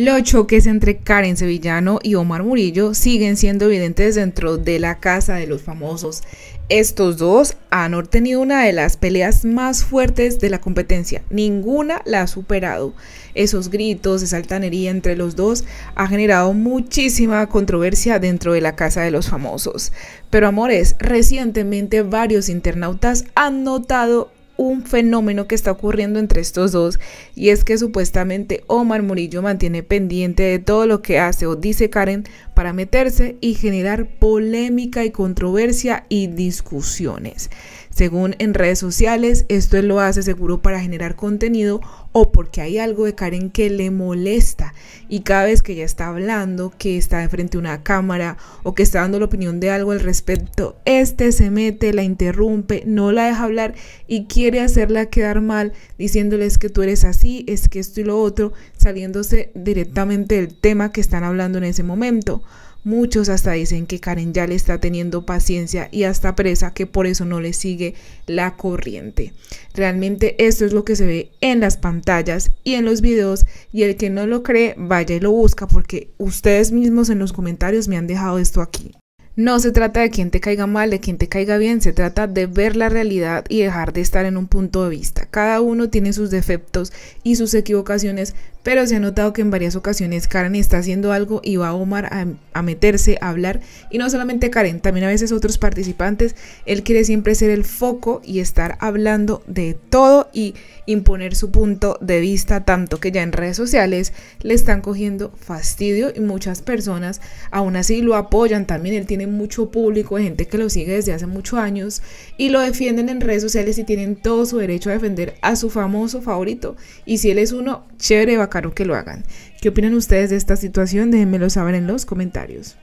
Los choques entre Karen Sevillano y Omar Murillo siguen siendo evidentes dentro de la casa de los famosos. Estos dos han tenido una de las peleas más fuertes de la competencia. Ninguna la ha superado. Esos gritos, esa altanería entre los dos ha generado muchísima controversia dentro de la casa de los famosos. Pero amores, recientemente varios internautas han notado un fenómeno que está ocurriendo entre estos dos y es que supuestamente Omar Murillo mantiene pendiente de todo lo que hace o dice Karen para meterse y generar polémica y controversia y discusiones. Según en redes sociales, esto lo hace seguro para generar contenido o porque hay algo de Karen que le molesta y cada vez que ella está hablando, que está de frente a una cámara o que está dando la opinión de algo al respecto, este se mete, la interrumpe, no la deja hablar y quiere hacerla quedar mal diciéndoles que tú eres así, es que esto y lo otro, saliéndose directamente del tema que están hablando en ese momento. Muchos hasta dicen que Karen ya le está teniendo paciencia y hasta presa, que por eso no le sigue la corriente. Realmente esto es lo que se ve en las pantallas y en los videos y el que no lo cree, vaya y lo busca porque ustedes mismos en los comentarios me han dejado esto aquí. No se trata de quien te caiga mal, de quien te caiga bien, se trata de ver la realidad y dejar de estar en un punto de vista. Cada uno tiene sus defectos y sus equivocaciones, pero se ha notado que en varias ocasiones Karen está haciendo algo y va a Omar a, meterse, a hablar. Y no solamente Karen, también a veces otros participantes. Él quiere siempre ser el foco y estar hablando de todo y imponer su punto de vista, tanto que ya en redes sociales le están cogiendo fastidio y muchas personas aún así lo apoyan. También él tiene mucho público de gente que lo sigue desde hace muchos años y lo defienden en redes sociales y tienen todo su derecho a defender a su famoso favorito. Y si él es uno, chévere, va caro que lo hagan. ¿Qué opinan ustedes de esta situación? Déjenmelo saber en los comentarios.